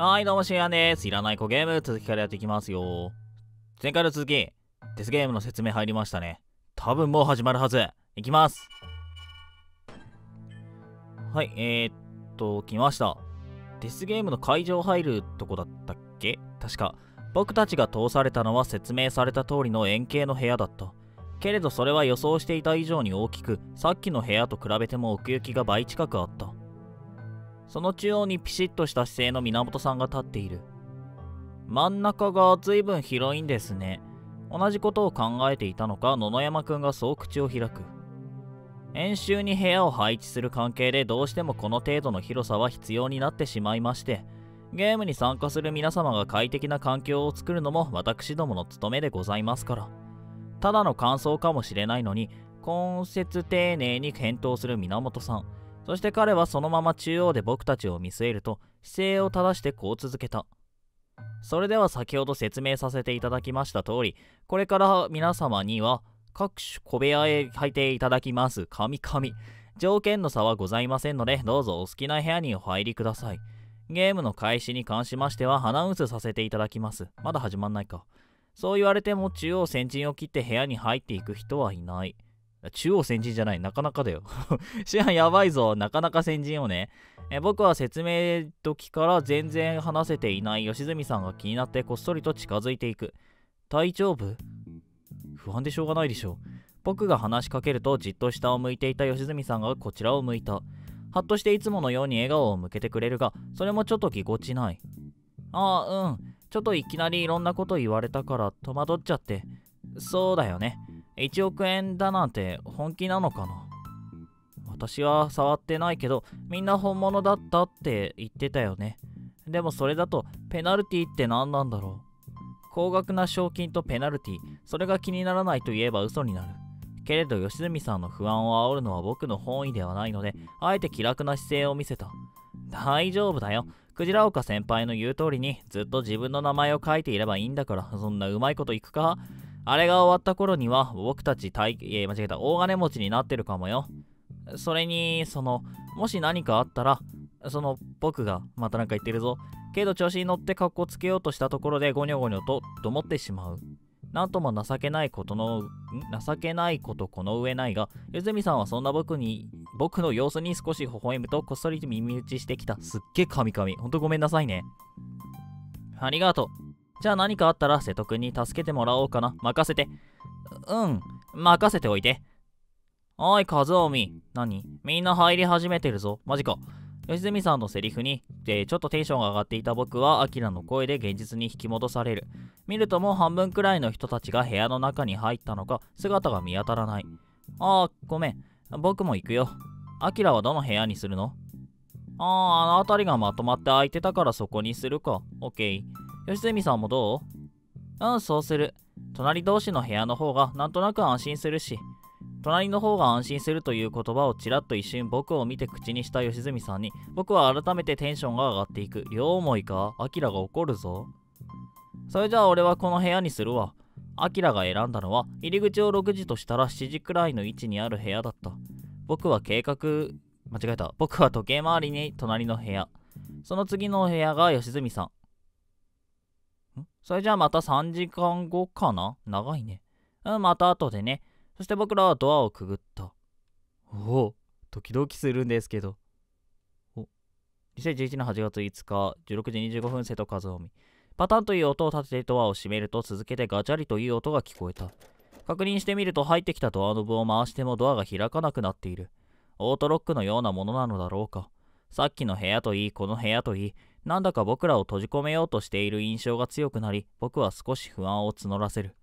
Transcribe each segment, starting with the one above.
はい、どうも、しんやんです。いらない子ゲーム、続きからやっていきますよ。前回の続き、デスゲームの説明入りましたね。多分もう始まるはず。いきます。はい、えー、っと、来ました。デスゲームの会場入るとこだったっけ？確か。僕たちが通されたのは説明された通りの円形の部屋だった。けれどそれは予想していた以上に大きく、さっきの部屋と比べても奥行きが倍近くあった。その中央にピシッとした姿勢の源さんが立っている。真ん中が随分広いんですね。同じことを考えていたのか、野々山くんがそう口を開く。演習に部屋を配置する関係でどうしてもこの程度の広さは必要になってしまいまして、ゲームに参加する皆様が快適な環境を作るのも私どもの務めでございますから。ただの感想かもしれないのに、今節丁寧に返答する源さん。そして彼はそのまま中央で僕たちを見据えると姿勢を正してこう続けた。それでは先ほど説明させていただきました通り、これから皆様には各種小部屋へ入っていただきます。神々。条件の差はございませんので、どうぞお好きな部屋にお入りください。ゲームの開始に関しましてはアナウンスさせていただきます。まだ始まんないか。そう言われても中央先陣を切って部屋に入っていく人はいない。中央先陣じゃない。なかなかだよ。シアンやばいぞ。なかなか先陣をね。え僕は説明時から全然話せていない吉住さんが気になってこっそりと近づいていく。大丈夫？不安でしょうがないでしょう。僕が話しかけるとじっと下を向いていた吉住さんがこちらを向いた。はっとしていつものように笑顔を向けてくれるが、それもちょっとぎこちない。ああ、うん。ちょっといきなりいろんなこと言われたから戸惑っちゃって。そうだよね。1億円だなんて本気なのかな？私は触ってないけどみんな本物だったって言ってたよね。でもそれだとペナルティって何なんだろう？高額な賞金とペナルティそれが気にならないと言えば嘘になる。けれど吉住さんの不安を煽るのは僕の本意ではないのであえて気楽な姿勢を見せた。大丈夫だよ。クジラ岡先輩の言う通りにずっと自分の名前を書いていればいいんだからそんなうまいこといくか？あれが終わった頃には僕たち大、えー、間違えた大金持ちになってるかもよ。それに、その、もし何かあったら、その僕がまた何か言ってるぞ。けど調子に乗って格好つけようとしたところでゴニョゴニョとどもってしまう。なんとも情けないことの、情けないことこの上ないが、ゆずみさんはそんな僕に、僕の様子に少し微笑むとこっそり耳打ちしてきた。すっげえ神々。ほんとごめんなさいね。ありがとう。じゃあ何かあったら瀬戸くんに助けてもらおうかな。任せて。うん、任せておいて。おい、和臣。何？みんな入り始めてるぞ。マジか。吉住さんのセリフに、で、ちょっとテンションが上がっていた僕は、アキラの声で現実に引き戻される。見るともう半分くらいの人たちが部屋の中に入ったのか、姿が見当たらない。ああ、ごめん。僕も行くよ。アキラはどの部屋にするの？ああ、あの辺りがまとまって空いてたからそこにするか。オッケー。吉住さんもどう？うん、そうする。隣同士の部屋の方がなんとなく安心するし。隣の方が安心するという言葉をちらっと一瞬僕を見て口にした吉住さんに僕は改めてテンションが上がっていく。両思いか？アキラが怒るぞ。それじゃあ俺はこの部屋にするわ。アキラが選んだのは入り口を6時としたら7時くらいの位置にある部屋だった。僕は計画、間違えた。僕は時計回りに隣の部屋。その次の部屋が吉住さん。それじゃあまた3時間後かな？長いね。うん、また後でね。そして僕らはドアをくぐった。おお、ドキドキするんですけど。お、2011年8月5日、16時25分、瀬戸和臣。パタンという音を立ててドアを閉めると続けてガチャリという音が聞こえた。確認してみると入ってきたドアノブを回してもドアが開かなくなっている。オートロックのようなものなのだろうか。さっきの部屋といい、この部屋といい、なんだか僕らを閉じ込めようとしている印象が強くなり、僕は少し不安を募らせる。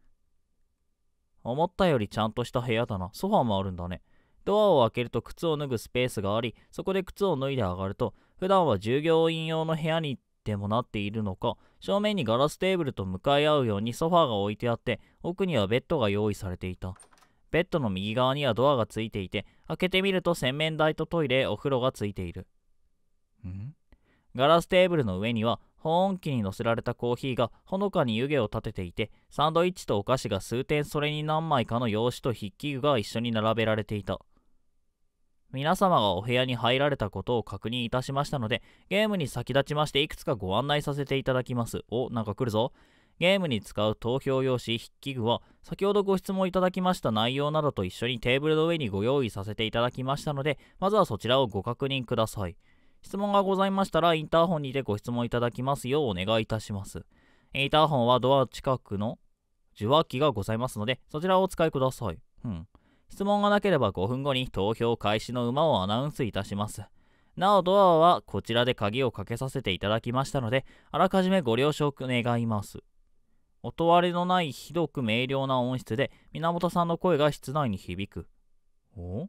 思ったよりちゃんとした部屋だな。ソファーもあるんだね。ドアを開けると靴を脱ぐスペースがあり、そこで靴を脱いで上がると、普段は従業員用の部屋にでもなっているのか、正面にガラステーブルと向かい合うようにソファーが置いてあって、奥にはベッドが用意されていた。ベッドの右側にはドアがついていて、開けてみると洗面台とトイレ、お風呂がついている。ん？ガラステーブルの上には保温器に乗せられたコーヒーがほのかに湯気を立てていてサンドイッチとお菓子が数点それに何枚かの用紙と筆記具が一緒に並べられていた皆様がお部屋に入られたことを確認いたしましたので、ゲームに先立ちましていくつかご案内させていただきます。お、なんか来るぞ。ゲームに使う投票用紙、筆記具は、先ほどご質問いただきました内容などと一緒にテーブルの上にご用意させていただきましたので、まずはそちらをご確認ください。質問がございましたら、インターホンにてご質問いただきますようお願いいたします。インターホンはドア近くの受話器がございますので、そちらをお使いください。うん。質問がなければ5分後に投票開始の馬をアナウンスいたします。なおドアはこちらで鍵をかけさせていただきましたので、あらかじめご了承願います。音割れのないひどく明瞭な音質で、源さんの声が室内に響く。お？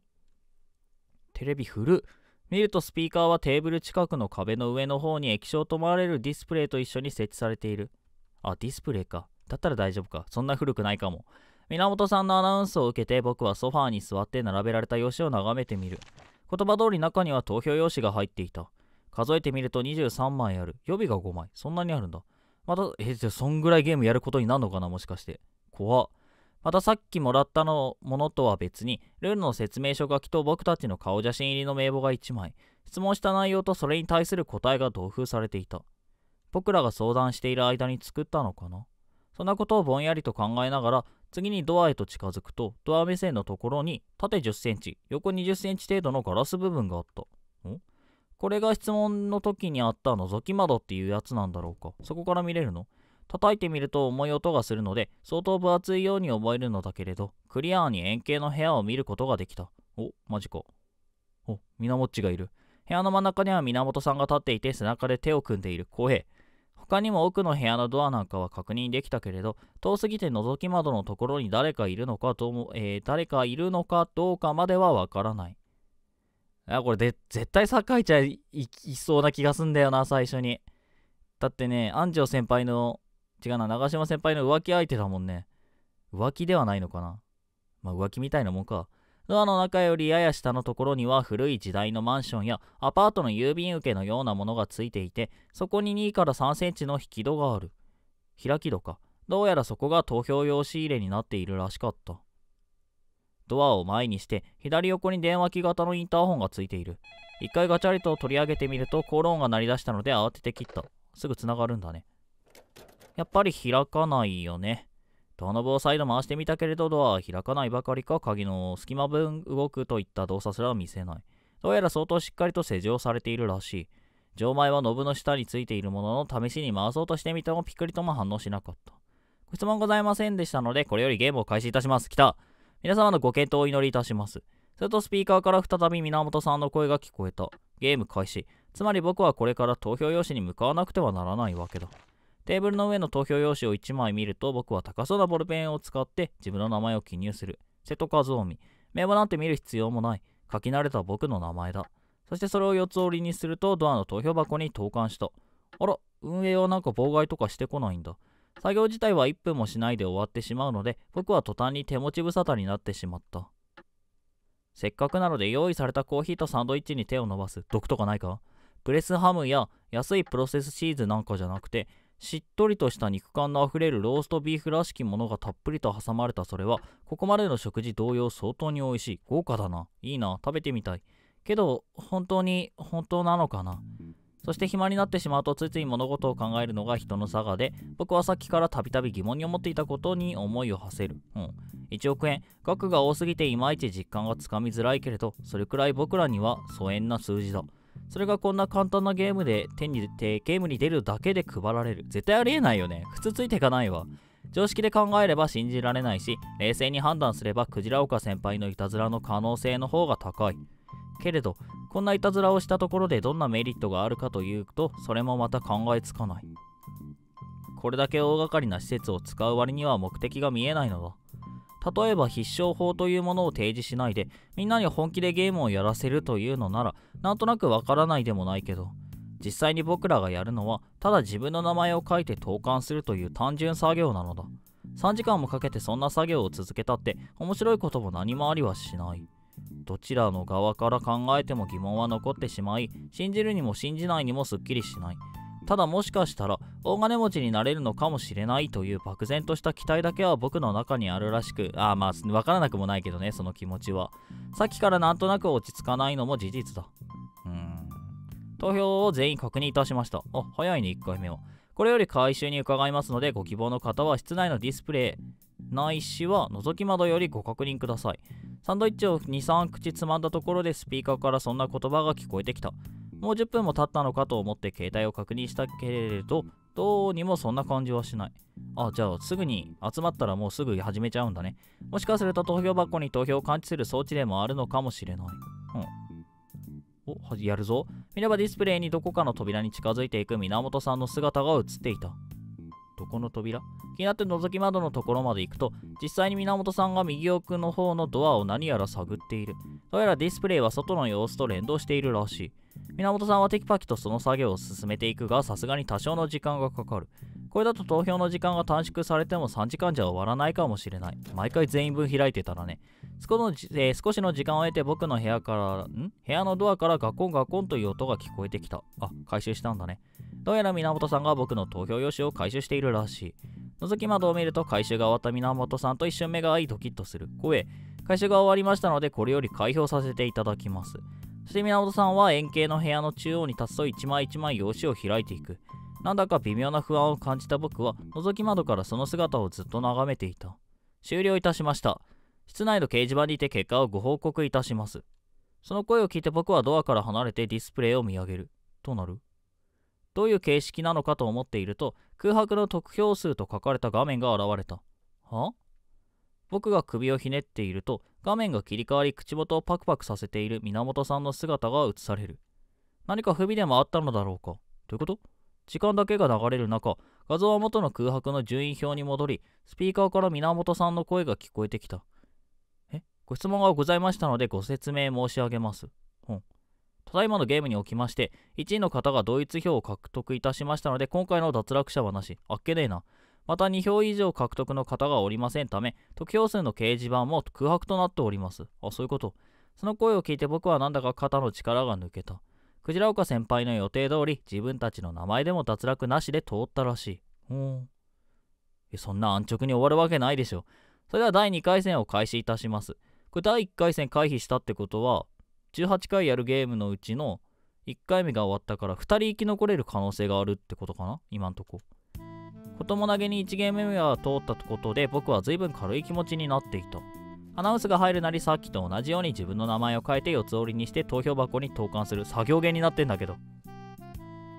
テレビフル。見るとスピーカーはテーブル近くの壁の上の方に液晶と思われるディスプレイと一緒に設置されている。あ、ディスプレイか。だったら大丈夫か。そんな古くないかも。源さんのアナウンスを受けて僕はソファーに座って並べられた用紙を眺めてみる。言葉通り中には投票用紙が入っていた。数えてみると23枚ある。予備が5枚。そんなにあるんだ。また、え、じゃあそんぐらいゲームやることになるのかなもしかして。怖っ。またさっきもらったのものとは別に、ルールの説明書書きと僕たちの顔写真入りの名簿が1枚、質問した内容とそれに対する答えが同封されていた。僕らが相談している間に作ったのかな？そんなことをぼんやりと考えながら、次にドアへと近づくと、ドア目線のところに縦10センチ、横20センチ程度のガラス部分があった。んこれが質問の時にあった覗き窓っていうやつなんだろうか。そこから見れるの？叩いてみると重い音がするので、相当分厚いように思えるのだけれど、クリアーに円形の部屋を見ることができた。お、マジか。お、源っちがいる。部屋の真ん中には源さんが立っていて背中で手を組んでいる。公平。他にも奥の部屋のドアなんかは確認できたけれど、遠すぎて覗き窓のところに誰かいるのかとも、えー、誰かいるのかどうかまではわからない。あ、これで、絶対サッカーいちゃいいそうな気がすんだよな、最初に。だってね、安城先輩の、違うな、長島先輩の浮気相手だもんね。浮気ではないのかな。まあ浮気みたいなもんか。ドアの中よりやや下のところには古い時代のマンションやアパートの郵便受けのようなものがついていて、そこに2から3センチの引き戸がある。開き戸か。どうやらそこが投票用紙入れになっているらしかった。ドアを前にして左横に電話機型のインターホンがついている。一回ガチャリと取り上げてみるとコール音が鳴り出したので慌てて切った。すぐ繋がるんだね。やっぱり開かないよね。ドアノブを再度回してみたけれどドアは開かないばかりか鍵の隙間分動くといった動作すら見せない。どうやら相当しっかりと施錠されているらしい。錠前はノブの下についているものの試しに回そうとしてみてもピクリとも反応しなかった。ご質問ございませんでしたのでこれよりゲームを開始いたします。来た皆様のご検討をお祈りいたします。するとスピーカーから再び源さんの声が聞こえた。ゲーム開始。つまり僕はこれから投票用紙に向かわなくてはならないわけだ。テーブルの上の投票用紙を1枚見ると僕は高そうなボールペンを使って自分の名前を記入する。瀬戸和臣。名簿なんて見る必要もない。書き慣れた僕の名前だ。そしてそれを四つ折りにするとドアの投票箱に投函した。あら、運営はなんか妨害とかしてこないんだ。作業自体は1分もしないで終わってしまうので、僕は途端に手持ち無沙汰になってしまった。せっかくなので用意されたコーヒーとサンドイッチに手を伸ばす。毒とかないか？プレスハムや安いプロセスチーズなんかじゃなくて、しっとりとした肉感のあふれるローストビーフらしきものがたっぷりと挟まれたそれは、ここまでの食事同様相当に美味しい。豪華だな。いいな。食べてみたい。けど、本当に、本当なのかな？そして暇になってしまうとついつい物事を考えるのが人の差がで、僕はさっきからたびたび疑問に思っていたことに思いを馳せる。うん。1億円、額が多すぎていまいち実感がつかみづらいけれど、それくらい僕らには疎遠な数字だ。それがこんな簡単なゲームで手に出てゲームに出るだけで配られる。絶対ありえないよね。普通ついていかないわ。常識で考えれば信じられないし、冷静に判断すればクジラ岡先輩のいたずらの可能性の方が高い。けれど、こんないたずらをしたところでどんなメリットがあるかというと、それもまた考えつかない。これだけ大掛かりな施設を使う割には目的が見えないのだ。例えば必勝法というものを提示しないで、みんなに本気でゲームをやらせるというのなら、なんとなくわからないでもないけど、実際に僕らがやるのは、ただ自分の名前を書いて投函するという単純作業なのだ。3時間もかけてそんな作業を続けたって面白いことも何もありはしない。どちらの側から考えても疑問は残ってしまい信じるにも信じないにもすっきりしないただもしかしたら大金持ちになれるのかもしれないという漠然とした期待だけは僕の中にあるらしくああまあわからなくもないけどねその気持ちは。さっきからなんとなく落ち着かないのも事実だ。うん。投票を全員確認いたしました。あ早いね1回目はこれより回収に伺いますのでご希望の方は室内のディスプレイないしは覗き窓よりご確認ください。サンドイッチを23口つまんだところでスピーカーからそんな言葉が聞こえてきた。もう10分も経ったのかと思って携帯を確認したけれど、どうにもそんな感じはしない。あ、じゃあすぐに集まったらもうすぐ始めちゃうんだね。もしかすると投票箱に投票を感知する装置でもあるのかもしれない。うん。お、やるぞ。見ればディスプレイにどこかの扉に近づいていく源さんの姿が映っていた。どこの扉？気になって覗き窓のところまで行くと、実際に源さんが右奥の方のドアを何やら探っている。どうやらディスプレイは外の様子と連動しているらしい。源さんはテキパキとその作業を進めていくが、さすがに多少の時間がかかる。これだと投票の時間が短縮されても3時間じゃ終わらないかもしれない。毎回全員分開いてたらね。少の、えー、少しの時間を得て僕の部屋から、ん？部屋のドアからガコンガコンという音が聞こえてきた。あ、回収したんだね。どうやら源さんが僕の投票用紙を回収しているらしい。覗き窓を見ると回収が終わった源さんと一瞬目が合いドキッとする。声、回収が終わりましたのでこれより開票させていただきます。そして源さんは円形の部屋の中央に立つと一枚一枚用紙を開いていく。なんだか微妙な不安を感じた僕は覗き窓からその姿をずっと眺めていた。終了いたしました。室内の掲示板にて結果をご報告いたします。その声を聞いて僕はドアから離れてディスプレイを見上げる。となるどういう形式なのかと思っていると空白の得票数と書かれた画面が現れた。は？僕が首をひねっていると画面が切り替わり口元をパクパクさせている源さんの姿が映される。何か不備でもあったのだろうかということ？時間だけが流れる中、画像は元の空白の順位表に戻り、スピーカーから源さんの声が聞こえてきた。え？ご質問がございましたのでご説明申し上げます。うん。ただいまのゲームにおきまして、1位の方が同一票を獲得いたしましたので、今回の脱落者はなし。あっけねえな。また2票以上獲得の方がおりませんため、得票数の掲示板も空白となっております。あ、そういうこと。その声を聞いて僕はなんだか肩の力が抜けた。クジラ岡先輩の予定通り、自分たちの名前でも脱落なしで通ったらしい。ほん。そんな安直に終わるわけないでしょ。それでは第2回戦を開始いたします。これ第1回戦回避したってことは、18回やるゲームのうちの1回目が終わったから2人生き残れる可能性があるってことかな？今んとこ。子供投げに1ゲーム目は通ったことで僕は随分軽い気持ちになっていた。アナウンスが入るなりさっきと同じように自分の名前を変えて四つ折りにして投票箱に投函する作業芸になってんだけど。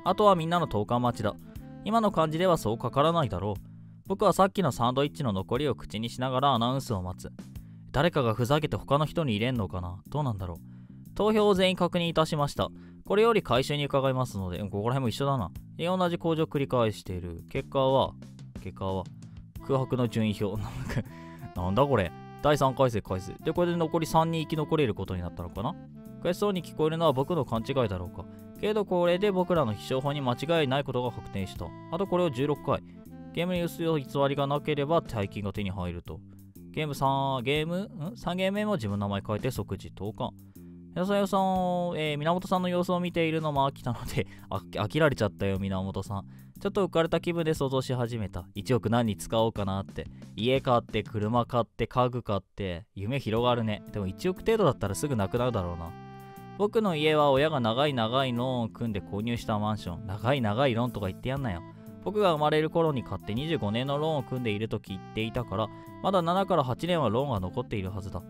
あとはみんなの投函待ちだ。今の感じではそうかからないだろう。僕はさっきのサンドイッチの残りを口にしながらアナウンスを待つ。誰かがふざけて他の人に入れんのかな？どうなんだろう。投票を全員確認いたしました。これより回収に伺いますので、ここら辺も一緒だな。同じ工場を繰り返している。結果は、結果は、空白の順位表。なんだこれ。第3回戦回数。で、これで残り3人生き残れることになったのかな悔しそうに聞こえるのは僕の勘違いだろうか。けどこれで僕らの必勝法に間違いないことが確定した。あとこれを16回。ゲームに薄い偽りがなければ大金が手に入ると。ゲーム3、ゲーム、ん ?3 ゲーム目も自分の名前変えて即時投函。よさよさん、えー、源さんの様子を見ているのも飽きたので 飽きられちゃったよ、源さん。ちょっと浮かれた気分で想像し始めた。1億何に使おうかなって。家買って、車買って、家具買って、夢広がるね。でも1億程度だったらすぐなくなるだろうな。僕の家は親が長い長いローンを組んで購入したマンション。長い長いローンとか言ってやんなよ。僕が生まれる頃に買って25年のローンを組んでいると言っていたから、まだ7から8年はローンが残っているはずだ。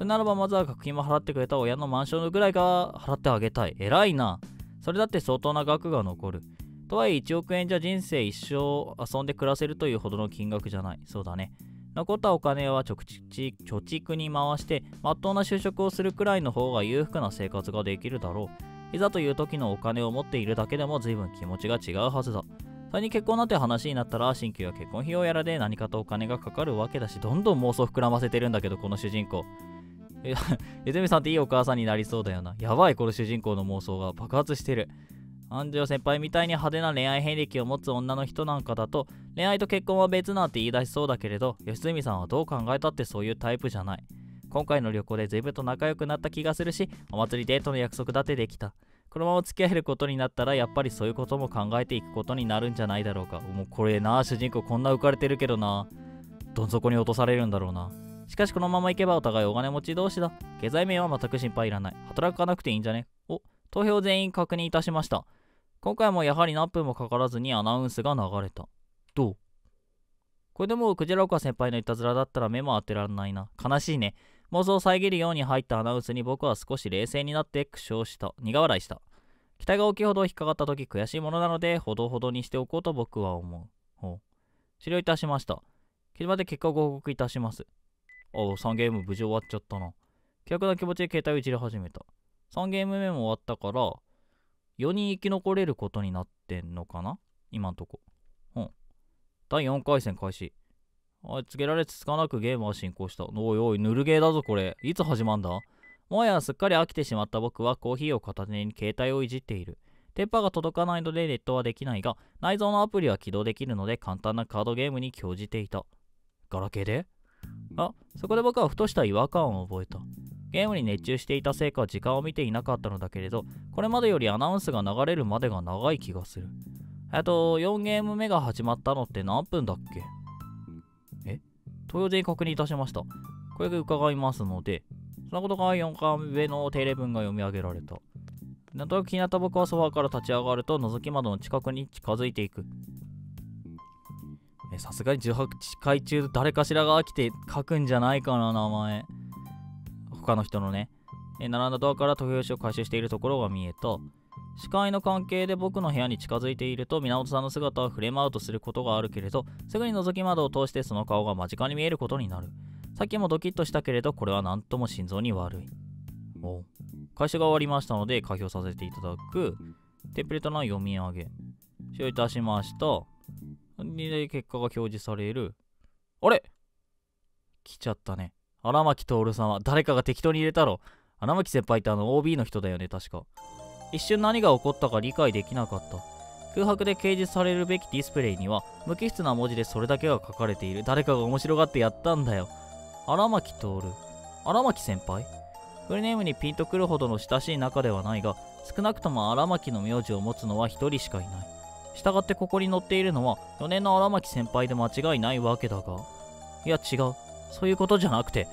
それならばまずは学費も払ってくれた親のマンションぐらいが払ってあげたい。偉いな。それだって相当な額が残る。とはいえ1億円じゃ人生一生遊んで暮らせるというほどの金額じゃない。そうだね。残ったお金は貯蓄に回してまっとうな就職をするくらいの方が裕福な生活ができるだろう。いざという時のお金を持っているだけでも随分気持ちが違うはずだ。それに結婚なんて話になったら新旧や結婚費用やらで何かとお金がかかるわけだしどんどん妄想膨らませてるんだけどこの主人公。え、泉さんっていいお母さんになりそうだよな。やばい、この主人公の妄想が爆発してる。安城先輩みたいに派手な恋愛遍歴を持つ女の人なんかだと、恋愛と結婚は別なんて言い出しそうだけれど、吉住さんはどう考えたってそういうタイプじゃない。今回の旅行で随分と仲良くなった気がするし、お祭りデートの約束だってできた。このまま付き合えることになったらやっぱりそういうことも考えていくことになるんじゃないだろうかもうこれな主人公こんな浮かれてるけどなどん底に落とされるんだろうなしかしこのままいけばお互いお金持ち同士だ経済面は全く心配いらない働かなくていいんじゃね？お投票全員確認いたしました今回もやはり何分もかからずにアナウンスが流れたどう？これでもうクジラ岡先輩のいたずらだったら目も当てられないな悲しいね妄想を遮るように入ったアナウンスに僕は少し冷静になって苦笑した。苦笑いした。期待が大きいほど引っかかった時悔しいものなので、ほどほどにしておこうと僕は思う。ほう。終了いたしました。切り場で結果をご報告いたします。おう、3ゲーム無事終わっちゃったな。気楽な気持ちで携帯をいじり始めた。3ゲーム目も終わったから、4人生き残れることになってんのかな？今んとこ。うん。第4回戦開始。おい、告げられつつかなくゲームは進行した。おいおい、ぬるゲーだぞこれ。いつ始まんだ？もはやすっかり飽きてしまった僕はコーヒーを片手に携帯をいじっている。電波が届かないのでネットはできないが、内蔵のアプリは起動できるので簡単なカードゲームに興じていた。ガラケーで？あ、そこで僕はふとした違和感を覚えた。ゲームに熱中していたせいか時間を見ていなかったのだけれど、これまでよりアナウンスが流れるまでが長い気がする。えっと、4ゲーム目が始まったのって何分だっけ？投票全員確認いたしました。これで伺いますので、そのことが4回目の定例文が読み上げられた。なんとなく気になった僕はソファーから立ち上がると覗き窓の近くに近づいていく。さすがに18回中誰かしらが飽きて書くんじゃないかな、名前。他の人のね。え並んだドアから投票紙を回収しているところが見えた。視界の関係で僕の部屋に近づいていると源さんの姿はフレームアウトすることがあるけれどすぐに覗き窓を通してその顔が間近に見えることになるさっきもドキッとしたけれどこれは何とも心臓に悪いお回収が終わりましたので開票させていただくテンプレートの読み上げ使用いたしましたで結果が表示されるあれ？来ちゃったね荒牧徹様誰かが適当に入れたろ荒牧先輩ってあの OB の人だよね確か一瞬何が起こったか理解できなかった。空白で掲示されるべきディスプレイには無機質な文字でそれだけが書かれている。誰かが面白がってやったんだよ。荒牧徹。荒牧先輩？フルネームにピンとくるほどの親しい仲ではないが、少なくとも荒牧の名字を持つのは一人しかいない。したがってここに載っているのは4年の荒牧先輩で間違いないわけだが。いや違う。そういうことじゃなくて、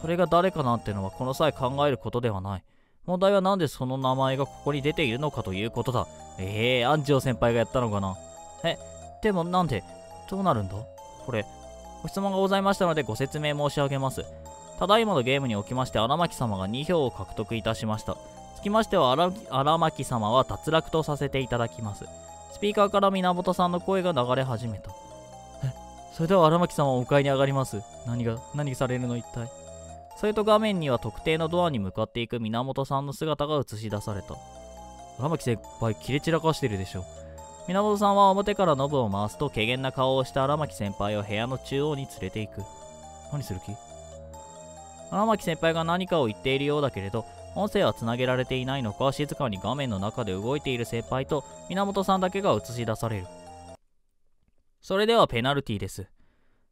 それが誰かなんてのはこの際考えることではない。問題はなんでその名前がここに出ているのかということだ。ええー、安城先輩がやったのかな。え、でもなんでどうなるんだ？これ、ご質問がございましたのでご説明申し上げます。ただいまのゲームにおきまして荒牧様が2票を獲得いたしました。つきましては荒牧様は脱落とさせていただきます。スピーカーから源さんの声が流れ始めた。それでは荒牧様をお迎えに上がります。何が、何されるの一体？それと画面には特定のドアに向かっていく源さんの姿が映し出された。荒牧先輩、切れ散らかしてるでしょ。源さんは表からノブを回すと、怪げな顔をした荒牧先輩を部屋の中央に連れて行く。何する気？荒牧先輩が何かを言っているようだけれど、音声はつなげられていないのか、静かに画面の中で動いている先輩と源さんだけが映し出される。それではペナルティです。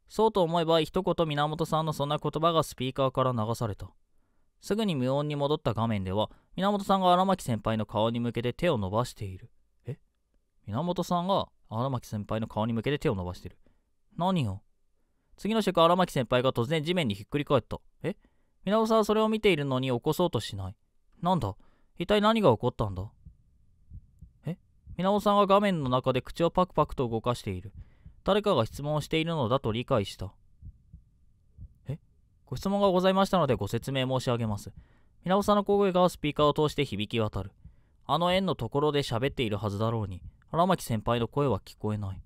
そうと思えば一言源さんのそんな言葉がスピーカーから流された。すぐに無音に戻った画面では、源さんが荒牧先輩の顔に向けて手を伸ばしている。え？源さんが荒牧先輩の顔に向けて手を伸ばしている。何を次の瞬間荒牧先輩が突然地面にひっくり返った。え？っ源さんはそれを見ているのに起こそうとしない。なんだ？一体何が起こったんだ？え？源さんが画面の中で口をパクパクと動かしている。誰かが質問をしているのだと理解した。え？ご質問がございましたのでご説明申し上げます。皆尾さんの声がスピーカーを通して響き渡る。あの円のところで喋っているはずだろうに、荒牧先輩の声は聞こえない。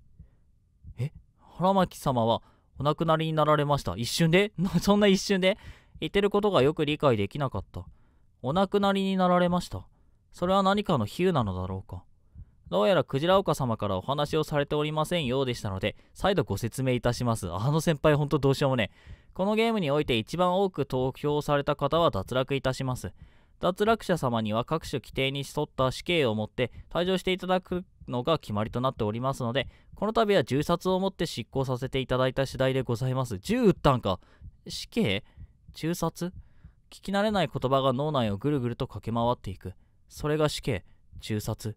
え？荒牧様はお亡くなりになられました。一瞬で？そんな一瞬で？言ってることがよく理解できなかった。お亡くなりになられました。それは何かの比喩なのだろうか。どうやらクジラ岡様からお話をされておりませんようでしたので、再度ご説明いたします。あの先輩ほんとどうしようもね。このゲームにおいて一番多く投票された方は脱落いたします。脱落者様には各種規定に沿った死刑をもって退場していただくのが決まりとなっておりますので、この度は銃殺をもって執行させていただいた次第でございます。銃撃ったんか？死刑？銃殺？聞き慣れない言葉が脳内をぐるぐると駆け回っていく。それが死刑、中殺。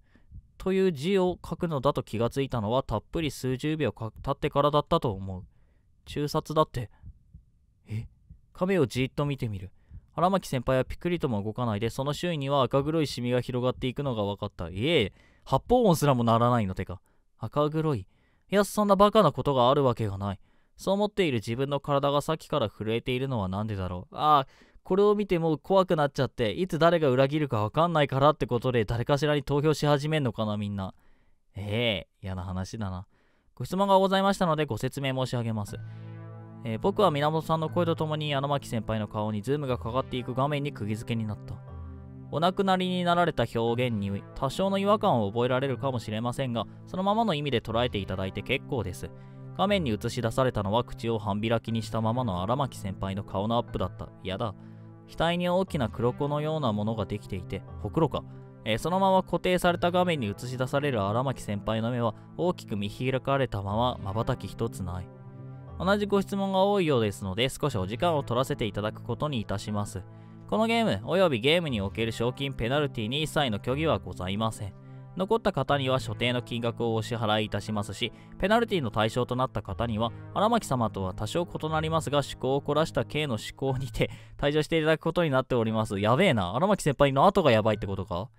という字を書くのだと気がついたのはたっぷり数十秒経ってからだったと思う。中殺だって。え？壁をじっと見てみる。荒牧先輩はピクリとも動かないで、その周囲には赤黒いシミが広がっていくのが分かった。いえ、発砲音すらもならないのてか。赤黒い。いや、そんなバカなことがあるわけがない。そう思っている自分の体がさっきから震えているのは何でだろう？ああ、これを見てもう怖くなっちゃって、いつ誰が裏切るかわかんないからってことで誰かしらに投票し始めんのかな、みんな。ええ、嫌な話だな。ご質問がございましたのでご説明申し上げます。えー、僕は源さんの声とともに穴巻先輩の顔にズームがかかっていく画面に釘付けになった。お亡くなりになられた表現に多少の違和感を覚えられるかもしれませんが、そのままの意味で捉えていただいて結構です。画面に映し出されたのは口を半開きにしたままの荒牧先輩の顔のアップだった。やだ。額に大きな黒子のようなものができていて、ほくろか。えー、そのまま固定された画面に映し出される荒牧先輩の目は大きく見開かれたまま瞬き一つない。同じご質問が多いようですので少しお時間を取らせていただくことにいたします。このゲームおよびゲームにおける賞金ペナルティに一切の虚偽はございません。残った方には所定の金額をお支払いいたしますし、ペナルティの対象となった方には、荒牧様とは多少異なりますが、思考を凝らした刑の思考にて退場していただくことになっております。やべえな。荒牧先輩の後がやばいってことか？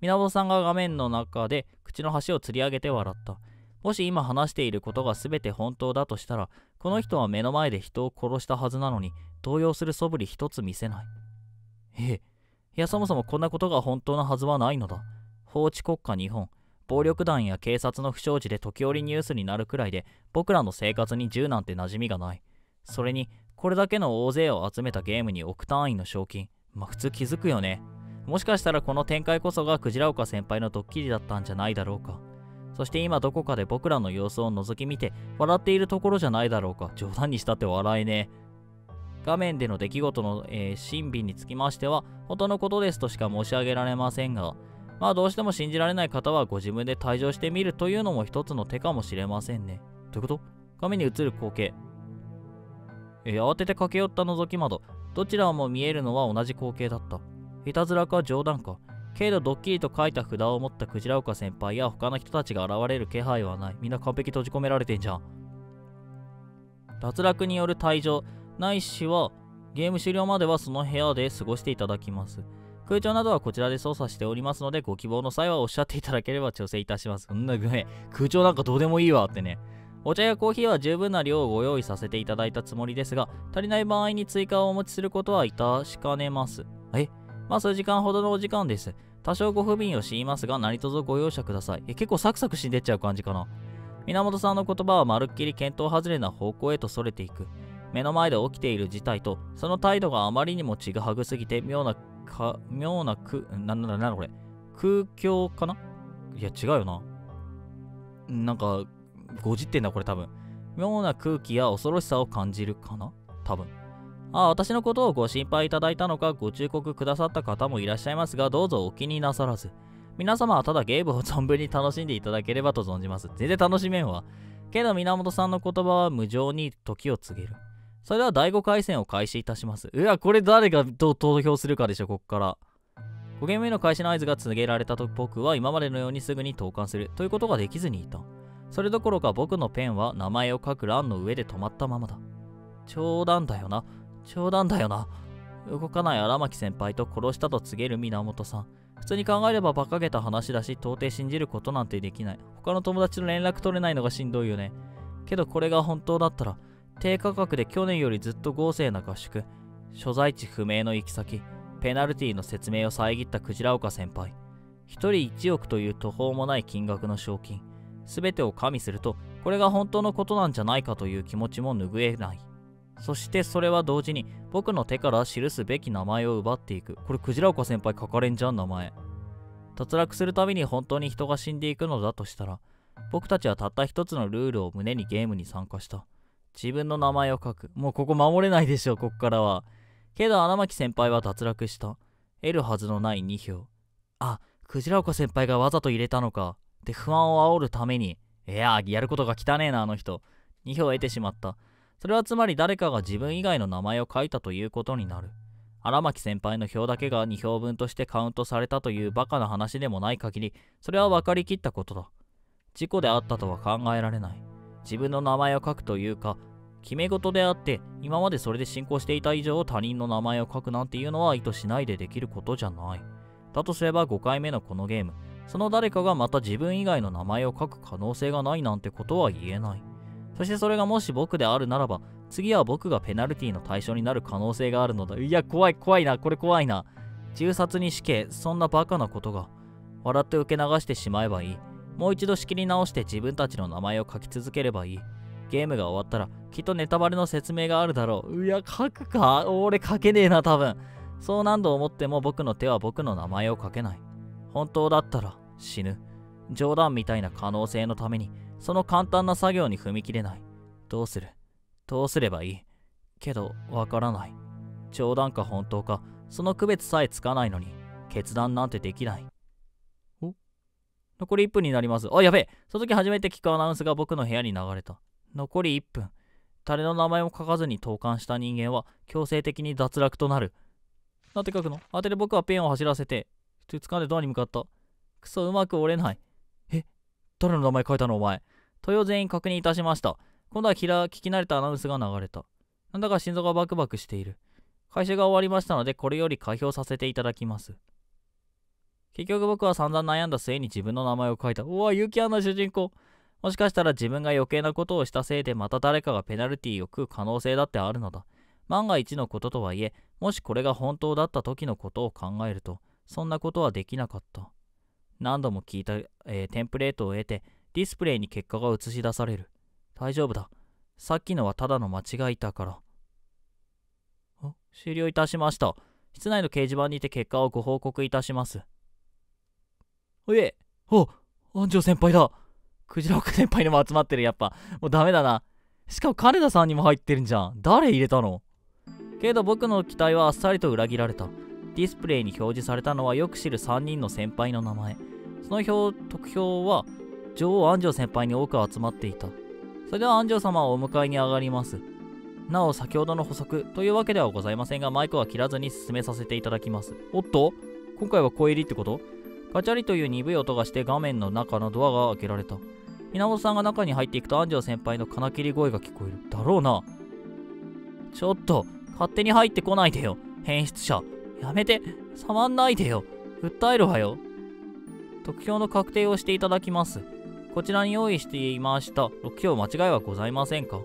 源さんが画面の中で口の端を釣り上げて笑った。もし今話していることが全て本当だとしたら、この人は目の前で人を殺したはずなのに、動揺する素振り一つ見せない。ええ。いや、そもそもこんなことが本当なはずはないのだ。法治国家日本、暴力団や警察の不祥事で時折ニュースになるくらいで、僕らの生活に銃なんて馴染みがない。それに、これだけの大勢を集めたゲームに億単位の賞金。まあ普通気づくよね。もしかしたらこの展開こそがクジラ岡先輩のドッキリだったんじゃないだろうか。そして今どこかで僕らの様子を覗き見て笑っているところじゃないだろうか。冗談にしたって笑えねえ。画面での出来事の、えー、審美につきましては、本当のことですとしか申し上げられませんが、まあどうしても信じられない方はご自分で退場してみるというのも一つの手かもしれませんね。どういうこと？画面に映る光景。え、慌てて駆け寄った覗き窓。どちらも見えるのは同じ光景だった。いたずらか冗談か。けどドッキリと書いた札を持ったクジラ岡先輩や他の人たちが現れる気配はない。みんな完璧閉じ込められてんじゃん。脱落による退場、ないしはゲーム終了まではその部屋で過ごしていただきます。空調などはこちらで操作しておりますので、ご希望の際はおっしゃっていただければ調整いたします。うんな、ごめん。空調なんかどうでもいいわってね。お茶やコーヒーは十分な量をご用意させていただいたつもりですが、足りない場合に追加をお持ちすることは致しかねます。え？まあ数時間ほどのお時間です。多少ご不便を強いますが、何卒ご容赦ください。え、結構サクサク死んでっちゃう感じかな。源さんの言葉はまるっきり見当外れな方向へと逸れていく。目の前で起きている事態と、その態度があまりにもちぐはぐすぎて、妙なか、妙なく、なんだなんだこれ。空境かな？いや、違うよな。なんか、ごじってんだ、これ多分。妙な空気や恐ろしさを感じるかな？多分。ああ、私のことをご心配いただいたのか？ご忠告くださった方もいらっしゃいますが、どうぞお気になさらず。皆様はただゲームを存分に楽しんでいただければと存じます。全然楽しめんわ。けど源さんの言葉は無情に時を告げる。それでは第5回戦を開始いたします。うわ、これ誰がどう投票するかでしょ、こっから。5ゲーム目の開始の合図が告げられたと僕は今までのようにすぐに投函するということができずにいた。それどころか僕のペンは名前を書く欄の上で止まったままだ。冗談だよな。冗談だよな。動かない荒牧先輩と殺したと告げる源さん。普通に考えれば馬鹿げた話だし、到底信じることなんてできない。他の友達と連絡取れないのがしんどいよね。けどこれが本当だったら、低価格で去年よりずっと豪勢な合宿、所在地不明の行き先、ペナルティの説明を遮ったクジラ岡先輩、1人1億という途方もない金額の賞金、すべてを加味すると、これが本当のことなんじゃないかという気持ちも拭えない。そしてそれは同時に僕の手から記すべき名前を奪っていく。これクジラ岡先輩書かれんじゃん名前。脱落するたびに本当に人が死んでいくのだとしたら、僕たちはたった一つのルールを胸にゲームに参加した。自分の名前を書く。もうここ守れないでしょ、こっからは。けど荒牧先輩は脱落した。得るはずのない2票。あ、クジラ岡先輩がわざと入れたのか。で、不安を煽るために。いややることが汚ねえな、あの人。2票得てしまった。それはつまり誰かが自分以外の名前を書いたということになる。荒牧先輩の票だけが2票分としてカウントされたというバカな話でもない限りそれは分かりきったことだ事故であったとは考えられない自分の名前を書くというか決め事であって今までそれで進行していた以上他人の名前を書くなんていうのは意図しないでできることじゃないだとすれば5回目のこのゲームその誰かがまた自分以外の名前を書く可能性がないなんてことは言えないそしてそれがもし僕であるならば次は僕がペナルティの対象になる可能性があるのだ。いや、怖い、怖いな、これ怖いな。銃殺に死刑、そんなバカなことが。笑って受け流してしまえばいい。もう一度仕切り直して自分たちの名前を書き続ければいい。ゲームが終わったら、きっとネタバレの説明があるだろう。いや、書くか？俺書けねえな、多分。そう何度思っても僕の手は僕の名前を書けない。本当だったら死ぬ。冗談みたいな可能性のために、その簡単な作業に踏み切れない。どうする？どうすればいい？けど、わからない。冗談か本当か、その区別さえつかないのに、決断なんてできない。残り1分になります。あ、やべえその時初めて聞くアナウンスが僕の部屋に流れた。残り1分。誰の名前も書かずに投函した人間は強制的に脱落となる。なんて書くの？当てで僕はペンを走らせて、掴んでドアに向かった。くそ、うまく折れない。え？誰の名前書いたのお前？問いを全員確認いたしました。今度は聞き慣れたアナウンスが流れた。なんだか心臓がバクバクしている。会社が終わりましたので、これより開票させていただきます。結局僕は散々悩んだ末に自分の名前を書いた。うわ、勇気あんな主人公。もしかしたら自分が余計なことをしたせいでまた誰かがペナルティーを食う可能性だってあるのだ。万が一のこととはいえ、もしこれが本当だった時のことを考えると、そんなことはできなかった。何度も聞いた、えー、テンプレートを得て、ディスプレイに結果が映し出される。大丈夫だ。さっきのはただの間違いだから。終了いたしました。室内の掲示板にて結果をご報告いたします。おいえ、お安城先輩だ。クジラ岡先輩にも集まってる、やっぱ。もうダメだな。しかも金田さんにも入ってるんじゃん。誰入れたの？けど僕の期待はあっさりと裏切られた。ディスプレイに表示されたのはよく知る3人の先輩の名前。その表、得票は女王安城先輩に多く集まっていた。それでは安城様をお迎えに上がります。なお、先ほどの補足というわけではございませんが、マイクは切らずに進めさせていただきます。おっと？今回は声入りってこと？ガチャリという鈍い音がして画面の中のドアが開けられた。源さんが中に入っていくと安城先輩の金切り声が聞こえる。だろうな。ちょっと、勝手に入ってこないでよ。変質者。やめて。触んないでよ。訴えるわよ。得票の確定をしていただきます。こちらに用意していました。6票間違いはございませんか？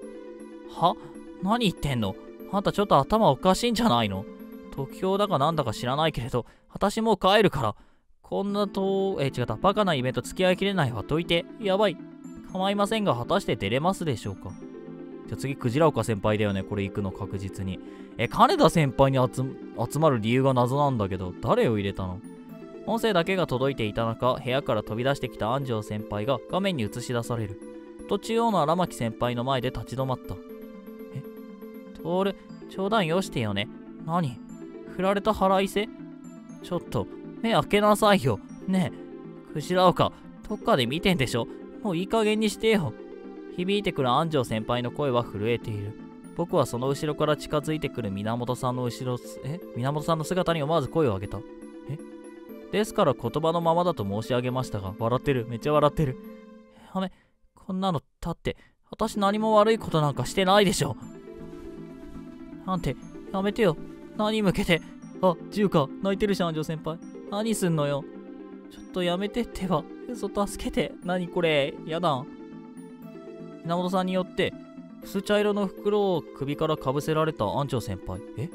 は？何言ってんの？あんたちょっと頭おかしいんじゃないの？得票だかなんだか知らないけれど、私もう帰るから。こんなと、え、違った。バカなイベント付き合いきれないわ。どいて。やばい。構いませんが、果たして出れますでしょうか？じゃあ次、クジラ岡先輩だよね。これ行くの確実に。え、金田先輩に集まる理由が謎なんだけど、誰を入れたの？音声だけが届いていた中、部屋から飛び出してきた安城先輩が画面に映し出される。途中央の荒牧先輩の前で立ち止まった。え？トール、冗談よしてよね。何？振られた腹いせ？ちょっと、目開けなさいよ。ねえ、クジラ岡、どっかで見てんでしょ？もういい加減にしてよ。響いてくる安城先輩の声は震えている。僕はその後ろから近づいてくる源さんの後ろ、え？源さんの姿に思わず声を上げた。え？ですから言葉のままだと申し上げましたが、笑ってる。めっちゃ笑ってる。やめ、こんなの立って、私何も悪いことなんかしてないでしょ。なんて、やめてよ。何向けて。あ、銃か。泣いてるじゃん、女先輩。何すんのよ。ちょっとやめてってば。嘘助けて。何これ。やだ。源さんによって、薄茶色の袋を首からかぶせられた安長先輩。え？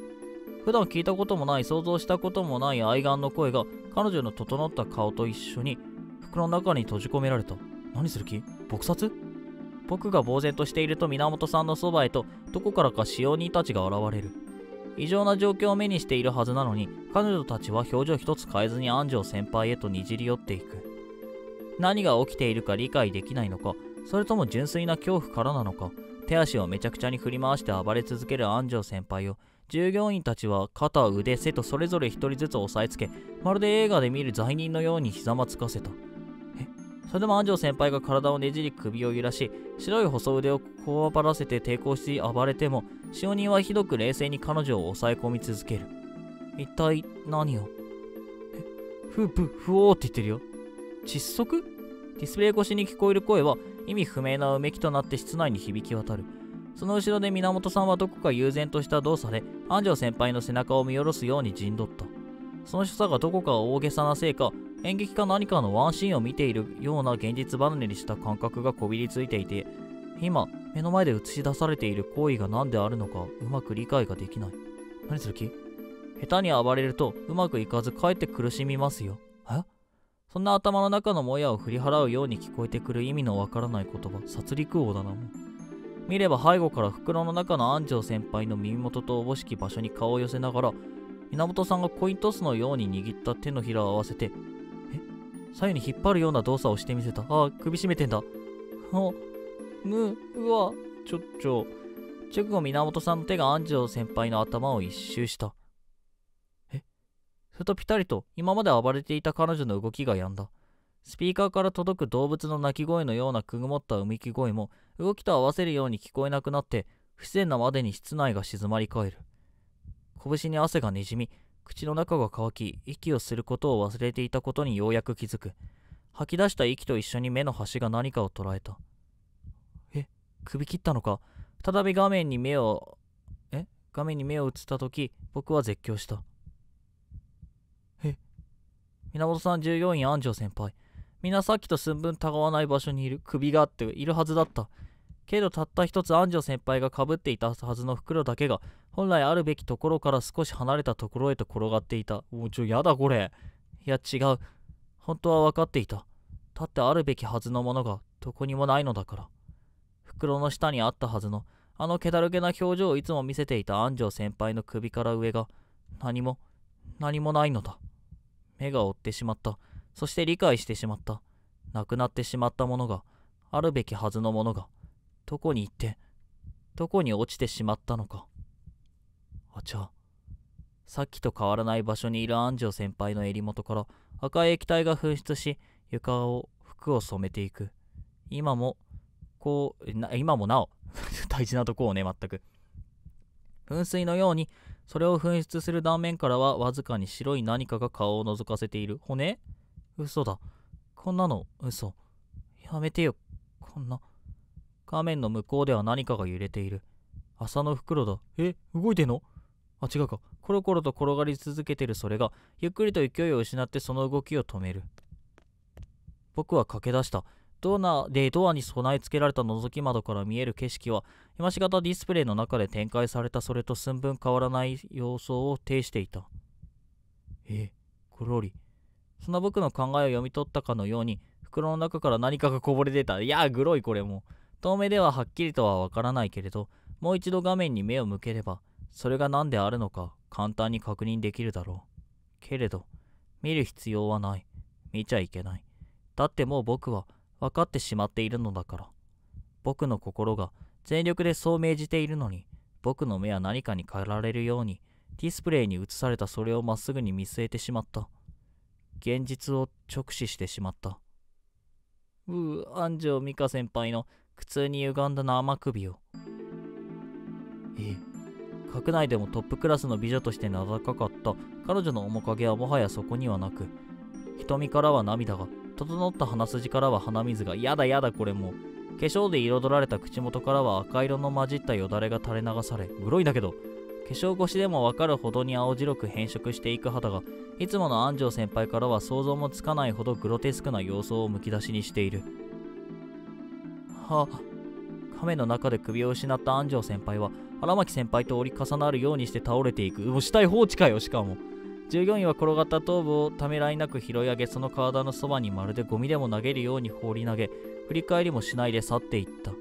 普段聞いたこともない、想像したこともない愛玩の声が彼女の整った顔と一緒に袋の中に閉じ込められた。何する気？撲殺？僕が呆然としていると源さんのそばへとどこからか使用人たちが現れる。異常な状況を目にしているはずなのに彼女たちは表情一つ変えずに安城先輩へとにじり寄っていく。何が起きているか理解できないのか、それとも純粋な恐怖からなのか、手足をめちゃくちゃに振り回して暴れ続ける安城先輩を従業員たちは肩、腕、背とそれぞれ一人ずつ押さえつけ、まるで映画で見る罪人のようにひざまつかせた。それでも安城先輩が体をねじり首を揺らし、白い細腕をこわばらせて抵抗し暴れても、使用人はひどく冷静に彼女を抑え込み続ける。一体何を？え、フープ、フオーって言ってるよ。窒息？ディスプレイ越しに聞こえる声は意味不明なうめきとなって室内に響き渡る。その後ろで源さんはどこか悠然とした動作で安城先輩の背中を見下ろすように陣取った。その所作がどこか大げさなせいか、演劇か何かのワンシーンを見ているような現実離れにした感覚がこびりついていて、今、目の前で映し出されている行為が何であるのかうまく理解ができない。何する気？下手に暴れるとうまくいかずかえって苦しみますよ。え？そんな頭の中のもやを振り払うように聞こえてくる意味のわからない言葉、殺戮王だなも。見れば背後から袋の中の安城先輩の耳元とおぼしき場所に顔を寄せながら、源さんがコイントスのように握った手のひらを合わせて、左右に引っ張るような動作をしてみせた。ああ、首絞めてんだ。あ、む、うわ、ちょ、ちょ。直後源さんの手が安城先輩の頭を一周した。え？するとピタリと今まで暴れていた彼女の動きが止んだ。スピーカーから届く動物の鳴き声のようなくぐもったうめき声も動きと合わせるように聞こえなくなって不自然なまでに室内が静まり返る。拳に汗がにじみ、口の中が乾き、息をすることを忘れていたことにようやく気づく。吐き出した息と一緒に目の端が何かを捉えた。え、首切ったのか？再び画面に目を、え？画面に目を移ったとき、僕は絶叫した。え？源さん従業員安城先輩。みんなさっきと寸分たがわない場所にいる。首があっているはずだった。けどたった一つ安城先輩がかぶっていたはずの袋だけが本来あるべきところから少し離れたところへと転がっていた。もうちょ、やだこれ。いや違う。本当は分かっていた。だってあるべきはずのものがどこにもないのだから。袋の下にあったはずのあの気だるげな表情をいつも見せていた安城先輩の首から上が何も何もないのだ。目が追ってしまった。そして理解してしまった。なくなってしまったものが、あるべきはずのものが、どこに行って、どこに落ちてしまったのか。あちゃ。さっきと変わらない場所にいる安城先輩の襟元から赤い液体が噴出し、床を、服を染めていく。今も、こう、今もなお、大事なとこをね、全く。噴水のように、それを噴出する断面からはわずかに白い何かが顔を覗かせている。骨嘘だ。こんなの嘘。やめてよ。こんな。画面の向こうでは何かが揺れている。朝の袋だ。え動いてんの？あ、違うか。コロコロと転がり続けてるそれが、ゆっくりと勢いを失ってその動きを止める。僕は駆け出した。ドアでドアに備え付けられた覗き窓から見える景色は、今しがたディスプレイの中で展開されたそれと寸分変わらない様相を呈していた。え、ゴロリ。そんな僕の考えを読み取ったかのように、袋の中から何かがこぼれ出た。いや、グロいこれも。遠目でははっきりとはわからないけれど、もう一度画面に目を向ければ、それが何であるのか簡単に確認できるだろう。けれど、見る必要はない。見ちゃいけない。だってもう僕は分かってしまっているのだから。僕の心が全力でそう命じているのに、僕の目は何かに変えられるように、ディスプレイに映されたそれをまっすぐに見据えてしまった。現実を直視してしまった。うう、安城美香先輩の苦痛に歪んだ生首を。ええ。閣内でもトップクラスの美女として名高かった彼女の面影はもはやそこにはなく、瞳からは涙が、整った鼻筋からは鼻水が、やだやだこれも。化粧で彩られた口元からは赤色の混じったよだれが垂れ流され、グロいだけど、化粧越しでもわかるほどに青白く変色していく肌が、いつもの安城先輩からは想像もつかないほどグロテスクな様相をむき出しにしている。は亀の中で首を失った安城先輩は荒牧先輩と折り重なるようにして倒れていく。もう死体放置かよしかも。従業員は転がった頭部をためらいなく拾い上げその体のそばにまるでゴミでも投げるように放り投げ振り返りもしないで去っていった。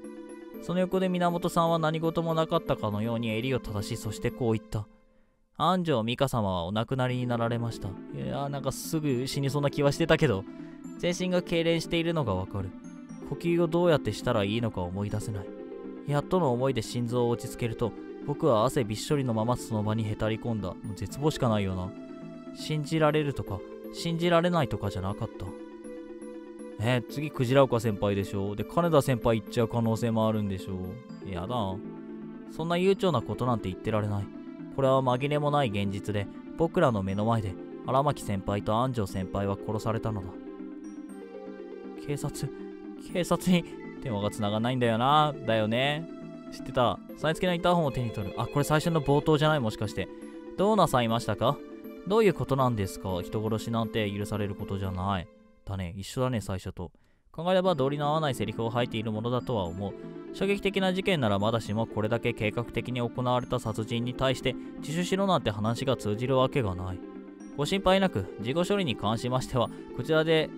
その横で源さんは何事もなかったかのように襟を正しそしてこう言った。安城美香様はお亡くなりになられました。いやーなんかすぐ死にそうな気はしてたけど全身が痙攣しているのがわかる。呼吸をどうやってしたらいいのか思い出せない。やっとの思いで心臓を落ち着けると、僕は汗びっしょりのままその場にへたり込んだ。絶望しかないよな。信じられるとか、信じられないとかじゃなかった。え次、クジラ岡先輩でしょ。で、金田先輩行っちゃう可能性もあるんでしょ。う。やだ。そんな悠長なことなんて言ってられない。これは紛れもない現実で、僕らの目の前で荒牧先輩と安城先輩は殺されたのだ警察警察に電話が繋がないんだよな。だよね。知ってた。さえつけのインターホンを手に取る。あこれ最初の冒頭じゃないもしかして。どうなさいましたか？どういうことなんですか？人殺しなんて許されることじゃない。だね。一緒だね最初と。考えれば道理の合わないセリフを吐いているものだとは思う。衝撃的な事件ならまだしもこれだけ計画的に行われた殺人に対して自首しろなんて話が通じるわけがない。ご心配なく。事後処理に関しましてはこちらで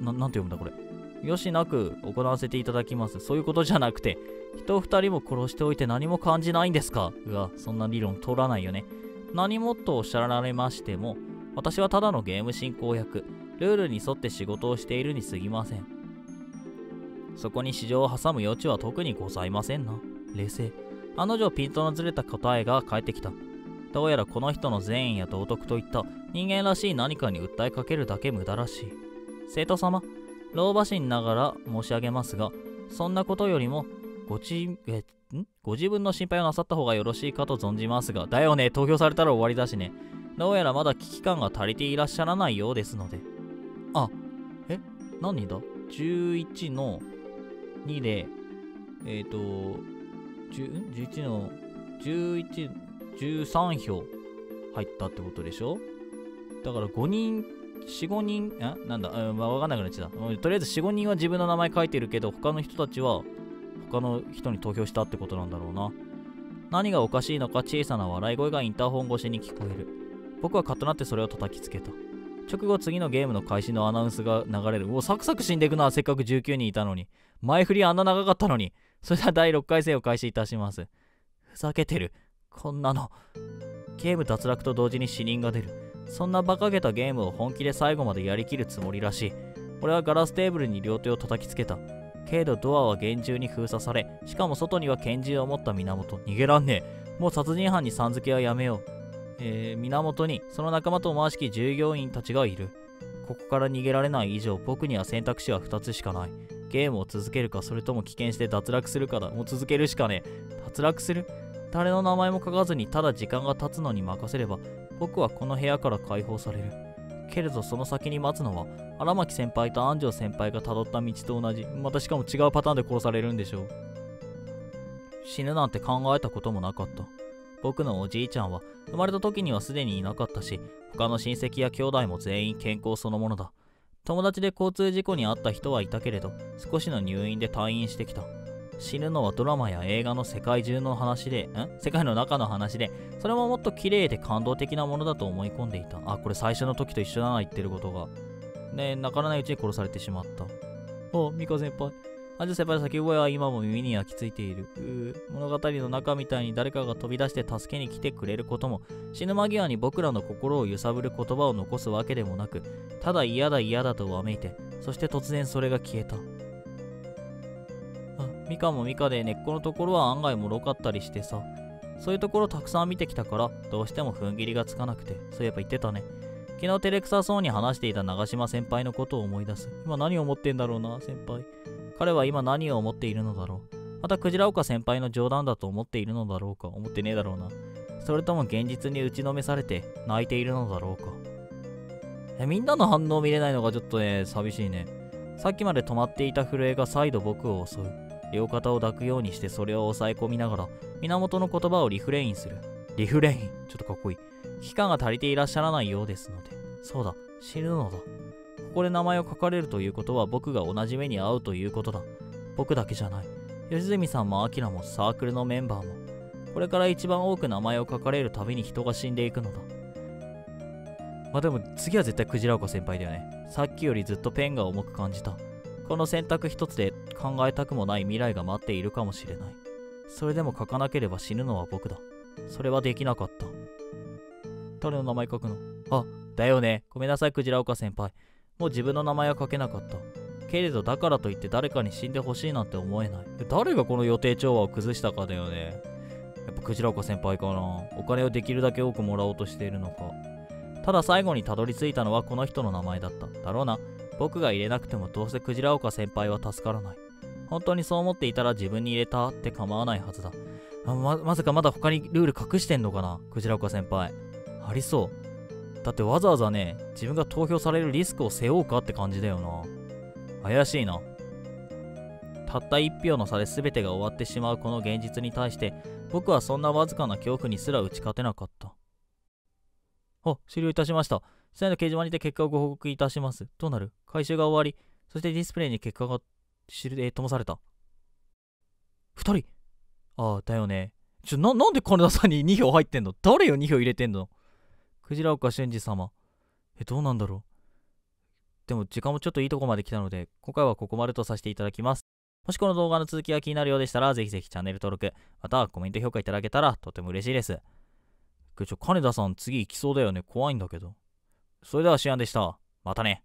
ななんて読むんだこれ？よしなく行わせていただきますそういうことじゃなくて人二人も殺しておいて何も感じないんですか？うわそんな理論通らないよね何もとおっしゃられましても私はただのゲーム進行役ルールに沿って仕事をしているに過ぎませんそこに市場を挟む余地は特にございませんな。冷静。案の定ピントのずれた答えが返ってきた。どうやらこの人の善意や道徳といった人間らしい何かに訴えかけるだけ無駄らしい。生徒様、老婆心ながら申し上げますが、そんなことよりもごち、え、ん？ご自分の心配をなさった方がよろしいかと存じますが、だよね、投票されたら終わりだしね。どうやらまだ危機感が足りていらっしゃらないようですので。あ、え？何だ ?11 の2で、えっ、ー、と、11の、11、13票入ったってことでしょ？だから5人、4、5人、あなんだ、うんま、わかんなくなっちゃった。とりあえず4、5人は自分の名前書いてるけど、他の人たちは他の人に投票したってことなんだろうな。何がおかしいのか小さな笑い声がインターホン越しに聞こえる。僕はカッとなってそれを叩きつけた。直後次のゲームの開始のアナウンスが流れる。もうサクサク死んでいくな、せっかく19人いたのに。前振りあんな長かったのに。それでは第6回戦を開始いたします。ふざけてる。こんなの。ゲーム脱落と同時に死人が出る。そんな馬鹿げたゲームを本気で最後までやりきるつもりらしい。俺はガラステーブルに両手を叩きつけた。けどドアは厳重に封鎖され、しかも外には拳銃を持った源。逃げらんねえ。もう殺人犯にさん付けはやめよう。えー、源にその仲間と思わしき従業員たちがいる。ここから逃げられない以上、僕には選択肢は2つしかない。ゲームを続けるか、それとも危険して脱落するかだ。もう続けるしかねえ。脱落する？誰の名前も書かずにただ時間が経つのに任せれば、僕はこの部屋から解放される。けれどその先に待つのは、荒牧先輩と安城先輩が辿った道と同じ。またしかも違うパターンで殺されるんでしょう。死ぬなんて考えたこともなかった。僕のおじいちゃんは生まれた時にはすでにいなかったし、他の親戚や兄弟も全員健康そのものだ。友達で交通事故に遭った人はいたけれど、少しの入院で退院してきた。死ぬのはドラマや映画の世界中の話で、ん？世界の中の話で、それももっと綺麗で感動的なものだと思い込んでいた。あ、これ最初の時と一緒だな、言ってることが。ね泣かないうちに殺されてしまった。あ、ミカ先輩。アジュ先輩の叫び声は今も耳に焼き付いている。物語の中みたいに誰かが飛び出して助けに来てくれることも、死ぬ間際に僕らの心を揺さぶる言葉を残すわけでもなく、ただ嫌だ嫌だとわめいて、そして突然それが消えた。あ、ミカもミカで根っこのところは案外脆かったりしてさ。そういうところたくさん見てきたから、どうしても踏ん切りがつかなくて、そういえば言ってたね。昨日照れくさそうに話していた長島先輩のことを思い出す。今何を思ってんだろうな、先輩。彼は今何を思っているのだろう。またクジラ岡先輩の冗談だと思っているのだろうか思ってねえだろうな。それとも現実に打ちのめされて泣いているのだろうか。え、みんなの反応を見れないのがちょっとね、寂しいね。さっきまで止まっていた震えが再度僕を襲う。両肩を抱くようにしてそれを抑え込みながら、源の言葉をリフレインする。リフレイン？ちょっとかっこいい。期間が足りていらっしゃらないようですので。そうだ、死ぬのだ。ここで名前を書かれるということは僕が同じ目に遭うということだ。僕だけじゃない。吉住さんもアキラもサークルのメンバーも。これから一番多く名前を書かれるたびに人が死んでいくのだ。まあでも次は絶対クジラ岡先輩だよね。さっきよりずっとペンが重く感じた。この選択一つで考えたくもない未来が待っているかもしれない。それでも書かなければ死ぬのは僕だ。それはできなかった。誰の名前書くの？あ、だよね。ごめんなさい、クジラ岡先輩。もう自分の名前は書けなかった。けれどだからといって誰かに死んでほしいなんて思えない。誰がこの予定調和を崩したかだよね。やっぱクジラ岡先輩かな。お金をできるだけ多くもらおうとしているのか。ただ最後にたどり着いたのはこの人の名前だった。だろうな。僕が入れなくてもどうせクジラ岡先輩は助からない。本当にそう思っていたら自分に入れたって構わないはずだ。ま、まさかまだ他にルール隠してんのかな？クジラ岡先輩。ありそう。だってわざわざね、自分が投票されるリスクを背負うかって感じだよな。怪しいな。たった一票の差で全てが終わってしまうこの現実に対して、僕はそんなわずかな恐怖にすら打ち勝てなかった。あ、終了いたしました。下の掲示板にて結果をご報告いたします。どうなる？回収が終わり、そしてディスプレイに結果が知る、えー、灯された。二人？ああ、だよね。ちょ、な、なんで金田さんに2票入ってんの？誰よ2票入れてんの？クジラ岡俊二様。え、どうなんだろう？でも時間もちょっといいとこまで来たので、今回はここまでとさせていただきます。もしこの動画の続きが気になるようでしたら、ぜひぜひチャンネル登録、またはコメント評価いただけたらとても嬉しいです。ちょ、金田さん次行きそうだよね。怖いんだけど。それではシアンでした。またね。